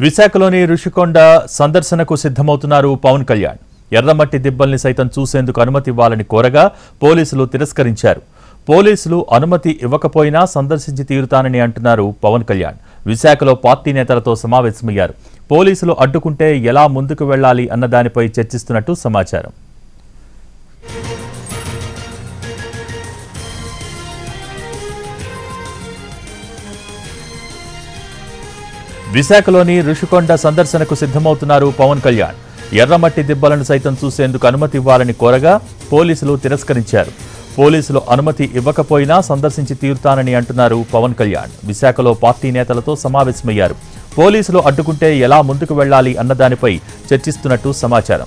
విశాఖలోని ఋషికొండ సందర్శనకు సిద్ధమవుతున్నారు పవన్ కళ్యాణ్. ఎర్రమట్టి దిబ్బల్ని సైతం చూసేందుకు అనుమతి ఇవ్వాలని కోరగా పోలీసులు తిరస్కరించారు. పోలీసులు అనుమతి ఇవ్వకపోయినా సందర్శించి తీరుతానని అంటున్నారు పవన్ కళ్యాణ్. విశాఖలో పార్టీ నేతలతో సమావేశమయ్యారు. పోలీసులు అడ్డుకుంటే ఎలా ముందుకు వెళ్ళాలి అన్న దానిపై చర్చిస్తున్నట్టు సమాచారం. విశాఖలోని ఋషికొండ సందర్శనకు సిద్ధమవుతున్నారు పవన్ కళ్యాణ్. ఎర్రమట్టి దిబ్బలను సైతం చూసేందుకు అనుమతి ఇవ్వాలని కోరగా పోలీసులు తిరస్కరించారు. పోలీసులు అనుమతి ఇవ్వకపోయినా సందర్శించి తీరుతానని అంటున్నారు పవన్ కళ్యాణ్. విశాఖలో పార్టీ నేతలతో సమావేశమయ్యారు. పోలీసులు అడ్డుకుంటే ఎలా ముందుకు వెళ్ళాలి అన్నదానిపై చర్చిస్తున్నట్టు సమాచారం.